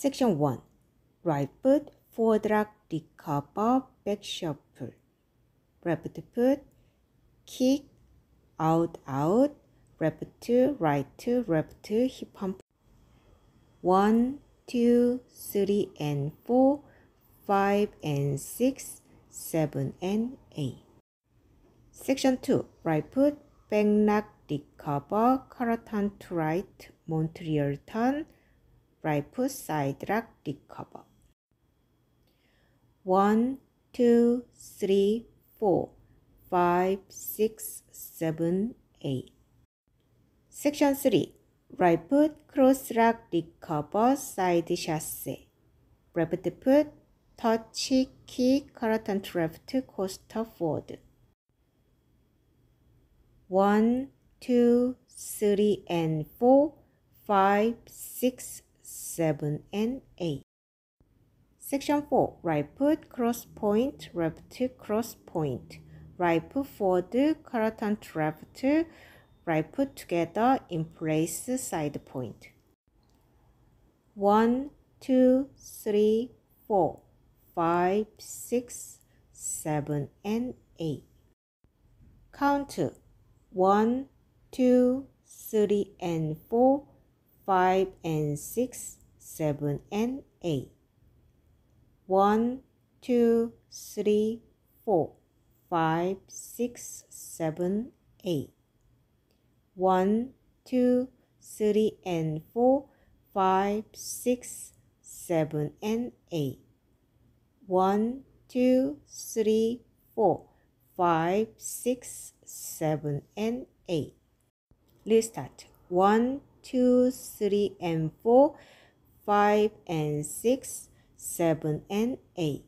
Section 1. Right foot, recover, back shuffle. Left foot, kick, out, out, left to, right to, left to, hip bump. 1, 2, 3, and 4, 5, and 6, 7, and 8. Section 2. Right foot, back rock, recover, turn to right, Monterey turn, right foot side rock recover. One, two, three, four, five, six, seven, eight. Section 3. Right foot cross rock recover side chasse. Left foot touch kick curtain left coaster forward. One, two, three, and four, five, six, 7, and 8. Section 4. Right foot cross point, left cross point. Right foot forward, curtain left, right foot together in place side point. 1, 2, 3, 4, 5, 6, 7, and 8. Count 1, 2, 3, and 4, 5, and 6, 7, and 8. 1, 2, 3, 4, 5, 6, 7, 8. 1, 2, 3, and 4, 5, 6, 7, and 8. 1, 2, 3, 4, 5, 6, 7, and 8. Let's start. 1, 2, 3, and 4, 5 and 6, 7 and 8.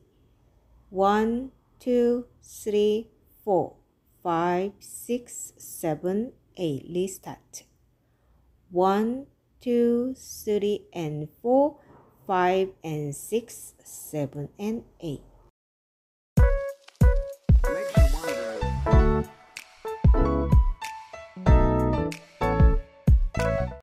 1, 2, 3, 4, 5, 6, 7, 8. Let's start. 1, 2, 3, and 4, 5 and 6, 7 and 8.